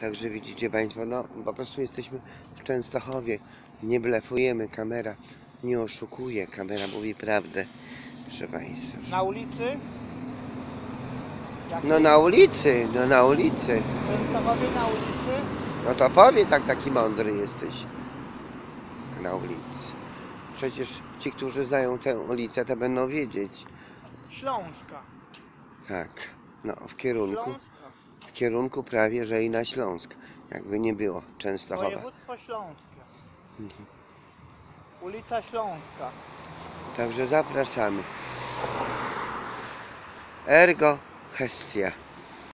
Także widzicie Państwo, no po prostu jesteśmy w Częstochowie. Nie blefujemy, kamera nie oszukuje, kamera mówi prawdę. Proszę Państwa. Na ulicy? Jak No na ulicy, no na ulicy. W Częstochowie na ulicy? No to powiedz, jak taki mądry jesteś na ulicy. Przecież ci, którzy znają tę ulicę, to będą wiedzieć. Śląska. Tak, no w kierunku. W kierunku prawie, że i na Śląsk. Jakby nie było, Częstochowa. Województwo Śląskie. Mhm. Ulica Śląska. Także zapraszamy. Ergo Hestia.